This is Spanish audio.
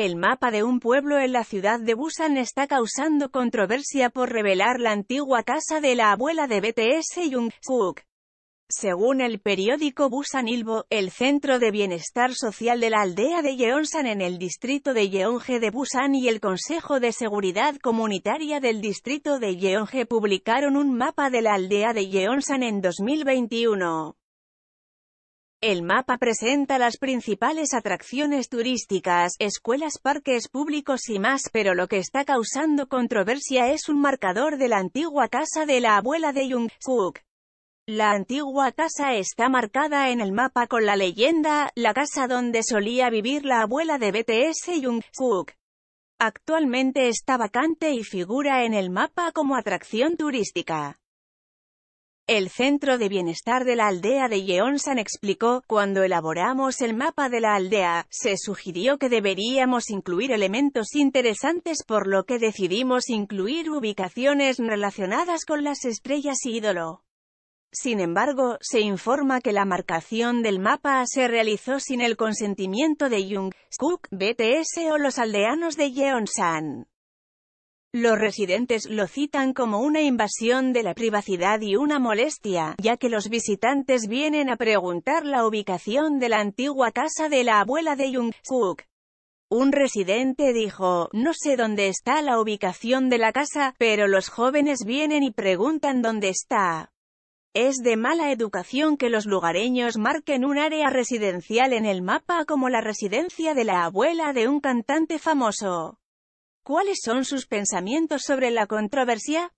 El mapa de un pueblo en la ciudad de Busan está causando controversia por revelar la antigua casa de la abuela de BTS Jungkook. Según el periódico Busan Ilbo, el Centro de Bienestar Social de la aldea de Yeonsan en el distrito de Yeonje de Busan y el Consejo de Seguridad Comunitaria del distrito de Yeonje publicaron un mapa de la aldea de Yeonsan en 2021. El mapa presenta las principales atracciones turísticas, escuelas, parques públicos y más, pero lo que está causando controversia es un marcador de la antigua casa de la abuela de Jungkook. La antigua casa está marcada en el mapa con la leyenda, la casa donde solía vivir la abuela de BTS Jungkook. Actualmente está vacante y figura en el mapa como atracción turística. El Centro de Bienestar de la aldea de Yeonsan explicó, cuando elaboramos el mapa de la aldea, se sugirió que deberíamos incluir elementos interesantes por lo que decidimos incluir ubicaciones relacionadas con las estrellas ídolo. Sin embargo, se informa que la marcación del mapa se realizó sin el consentimiento de Jungkook, BTS o los aldeanos de Yeonsan. Los residentes lo citan como una invasión de la privacidad y una molestia, ya que los visitantes vienen a preguntar la ubicación de la antigua casa de la abuela de Jungkook. Un residente dijo, no sé dónde está la ubicación de la casa, pero los jóvenes vienen y preguntan dónde está. Es de mala educación que los lugareños marquen un área residencial en el mapa como la residencia de la abuela de un cantante famoso. ¿Cuáles son sus pensamientos sobre la controversia?